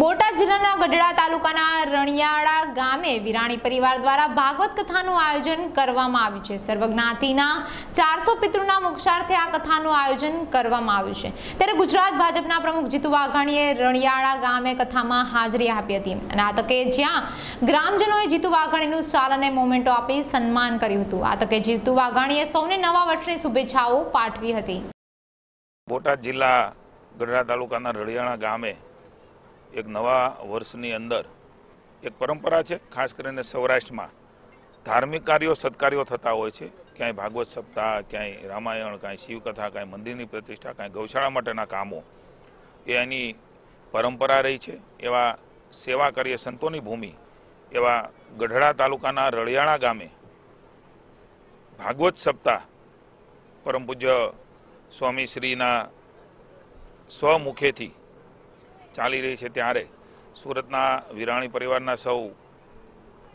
બોટાદ જિલ્લાના ગઢડા તાલુકાના રણિયાળા ગામે વિરાણી પરિવાર દ્વારા ભાગવત કથાનું આયોજન કરવામાં આવ્યું છે. સર્વજ્ઞાતિના ચારસો પિતૃના મોક્ષાર્થે આ કથાનું આયોજન કરવામાં આવ્યું છે. ત્યારે ગુજરાત ભાજપના પ્રમુખ જીતુ વાઘાણીએ રણિયાળા ગામે કથામાં હાજરી આપી હતી અને આ તકે જ્યાં ગ્રામજનોએ જીતુ વાઘાણીનું સાલ અને મોમેન્ટો આપી સન્માન કર્યું હતું. આ તકે જીતુ વાઘાણીએ સૌને નવા વર્ષની શુભેચ્છાઓ પાઠવી હતી. બોટાદ જિલ્લા ગઢડા તાલુકાના રણિયાળા ગામે એક નવા વર્ષની અંદર એક પરંપરા છે, ખાસ કરીને સૌરાષ્ટ્રમાં. ધાર્મિક કાર્યો, સત્કાર્યો થતા હોય છે. ક્યાંય ભાગવત સપ્તાહ, ક્યાંય રામાયણ કાંઈ શિવકથા કાંઈ મંદિરની પ્રતિષ્ઠા કાંઈ ગૌશાળા માટેના કામો. એ એની પરંપરા રહી છે. એવા સેવા કરીએ સંતોની ભૂમિ, એવા ગઢડા તાલુકાના રળિયાણા ગામે ભાગવત સપ્તાહ, પરમ પૂજ્ય સ્વામી શ્રીના સ્વમુખેથી ચાલી રહી છે ત્યારે સુરતના વિરાણી પરિવારના સૌ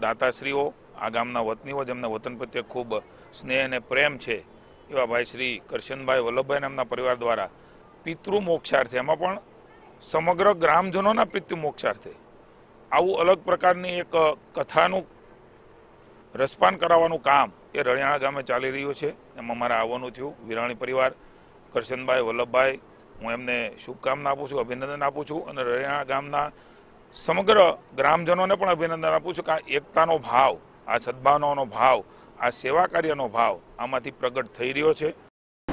દાતાશ્રીઓ, આ ગામના વતનીઓ જેમને વતન પ્રત્યે ખૂબ સ્નેહ અને પ્રેમ છે, એવા ભાઈ શ્રી કરશનભાઈ વલ્લભભાઈ નામના પરિવાર દ્વારા પિતૃ મોક્ષાર્થે એમાં પણ સમગ્ર ગ્રામજનોના પિતૃ મોક્ષાર્થે આવું અલગ પ્રકારની એક કથાનું રસપાન કરાવવાનું કામ એ રળિયાણા ગામે ચાલી રહ્યું છે. એમાં મારે આવવાનું થયું. વિરાણી પરિવાર, કરશનભાઈ વલ્લભભાઈ હું એમને શુભકામના આપું છું, અભિનંદન આપું છું અને રળિયાણા ગામના સમગ્ર ગ્રામજનોને પણ અભિનંદન આપું છું કે આ એકતાનો ભાવ, આ સદભાવનાનો ભાવ, આ સેવા કાર્યનો ભાવ આમાંથી પ્રગટ થઈ રહ્યો છે.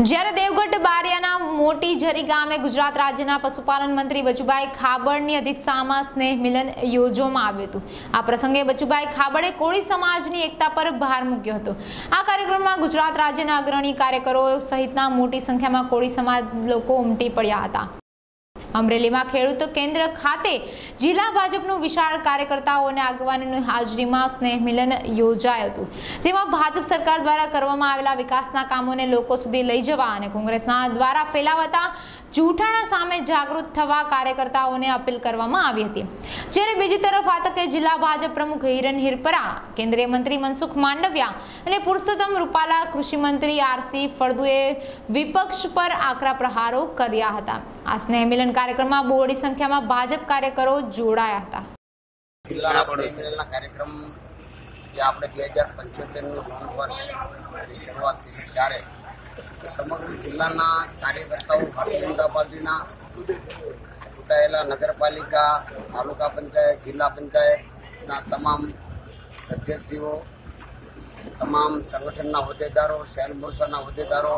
જ્યારે દેવગઢ બારિયાના મોટી ઝરી ગામે ગુજરાત રાજ્યના પશુપાલન મંત્રી બચુભાઈ ખાબડની અધ્યક્ષતામાં સ્નેહ મિલન યોજવામાં આવ્યું હતું. આ પ્રસંગે બચુભાઈ ખાબડે કોળી સમાજની એકતા પર ભાર મૂક્યો હતો. આ કાર્યક્રમમાં ગુજરાત રાજ્યના અગ્રણી કાર્યકરો સહિતના મોટી સંખ્યામાં કોળી સમાજ લોકો ઉમટી પડ્યા હતા. અમરેલીમાં ખેડૂત કેન્દ્ર ખાતે જિલ્લા ભાજપનું વિશાળ કાર્યકર્તાઓ અને આગેવાનોની હાજરીમાં સ્નેહ મિલન યોજાયું હતું. જેમાં ભાજપ સરકાર દ્વારા કરવામાં આવેલા વિકાસના કામોને લોકો સુધી લઈ જવા અને કોંગ્રેસના દ્વારા ફેલાવાતા જૂઠાણા સામે જાગૃત થવા કાર્યકર્તાઓને અપીલ કરવામાં આવી હતી. જ્યારે બીજી તરફ આતકે જિલ્લા ભાજપ પ્રમુખ હિરન હિરપરા, કેન્દ્રીય મંત્રી મનસુખ માંડવિયા અને પુરુષોત્તમ રૂપાલા કૃષિ મંત્રી આરસી ફળદુએ વિપક્ષ પર આકરા પ્રહારો કર્યા હતા. આ સ્નેહ મિલન કાર્યક્રમમાં બહોળી સંખ્યામાં ભાજપ કાર્યકરો જોડાયા હતા. જિલ્લાના કાર્યક્રમ જે આપણે બે હજાર પંચોતેરનું વર્ષની શરૂઆત થઈ છે ત્યારે સમગ્ર જિલ્લાના કાર્યકર્તાઓ ભારતીય જનતા પાર્ટીના ચૂંટાયેલા નગરપાલિકા, તાલુકા પંચાયત, જિલ્લા પંચાયતના તમામ સભ્યશ્રીઓ, તમામ સંગઠનના હોદ્દેદારો, સેલ મોરચાના હોદ્દેદારો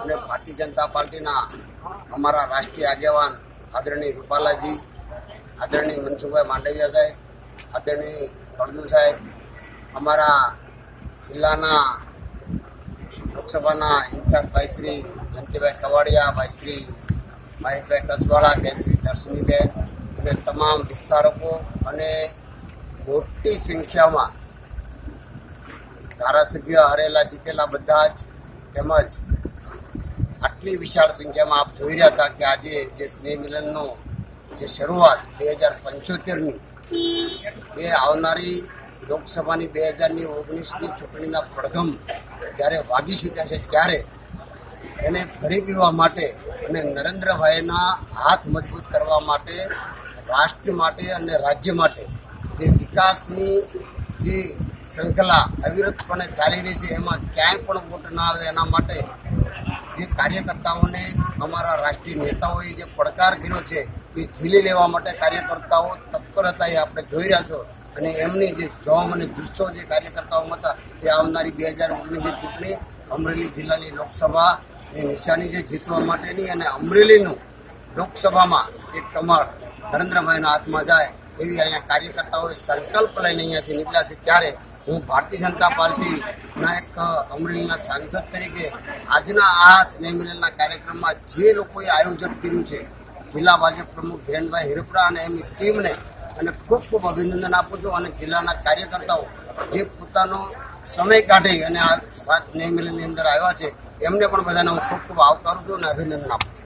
અને ભારતીય જનતા પાર્ટીના અમારા રાષ્ટ્રીય આગેવાન આદરણીય રૂપાલાજી, આદરણીય મનસુખભાઈ માંડવિયા સાહેબ, આદરણીય ફળદુ સાહેબ, અમારા જિલ્લાના લોકસભાના ઇન્ચાર્જ ભાઈ શ્રી જયંતિભાઈ કવાડિયા, ભાઈ શ્રી મહેશભાઈ કસવાળા, બેન શ્રી દર્શનીબેન અને તમામ વિસ્તારકો અને મોટી સંખ્યામાં ધારાસભ્ય હરેલા જીતેલા બધા જ તેમજ આટલી વિશાળ સંખ્યામાં આપ જોઈ રહ્યા હતા કે આજે જે સ્નેહ મિલનનો જે શરૂઆત બે હજાર પંચોતેરની એ આવનારી લોકસભાની બે હજારની ઓગણીસની ચૂંટણીના પડઘમ જ્યારે વાગી ચૂક્યા છે ત્યારે એને ફરી પીવા માટે અને નરેન્દ્રભાઈના હાથ મજબૂત કરવા માટે, રાષ્ટ્ર માટે અને રાજ્ય માટે જે વિકાસની જે શૃંખલા અવિરતપણે ચાલી રહી છે, એમાં ક્યાંય પણ વોટ ના આવે એના માટે જે કાર્યકર્તાઓને અમારા રાષ્ટ્રીય નેતાઓએ જે પડકાર કર્યો છે, એ ઝીલી લેવા માટે કાર્યકર્તાઓ તત્પર હતા એ આપણે જોઈ રહ્યા છો. અને એમની જે જોમ અને જુસ્સો જે કાર્યકર્તાઓમાં હતા, એ આવનારી બે હજાર ઓગણીસની ચૂંટણી અમરેલી જિલ્લાની લોકસભાની નિશાની છે, જીતવા માટેની. અને અમરેલીનું લોકસભામાં એક કમળ નરેન્દ્રભાઈના હાથમાં જાય એવી અહીંયા કાર્યકર્તાઓએ સંકલ્પ લઈને અહીંયાથી નીકળ્યા છે. ત્યારે હું ભારતીય જનતા પાર્ટીના એક અમરેલીના સાંસદ તરીકે આજના આ સ્નેહ મિલનના કાર્યક્રમમાં જે લોકોએ આયોજન કર્યું છે, જિલ્લા ભાજપ પ્રમુખ હિરણભાઈ હિરપરા અને એમની ટીમને અને ખૂબ ખૂબ અભિનંદન આપું છું અને જિલ્લાના કાર્યકર્તાઓ જે પોતાનો સમય કાઢી અને આ સ્નેહ મિલનની અંદર આવ્યા છે, એમને પણ બધાને હું ખૂબ ખૂબ આવકારું છું અને અભિનંદન આપું છું.